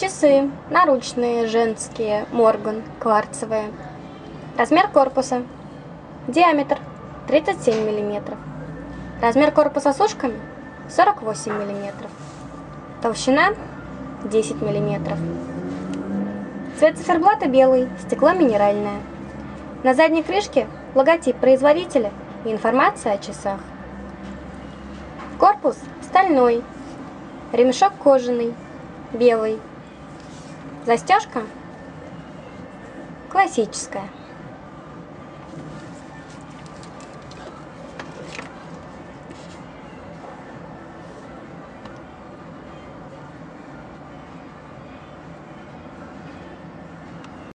Часы наручные, женские, Морган, кварцевые. Размер корпуса. Диаметр 37 мм. Размер корпуса с ушками 48 мм. Толщина 10 мм. Цвет циферблата белый, стекло минеральное. На задней крышке логотип производителя и информация о часах. Корпус стальной, ремешок кожаный, белый. Застежка классическая.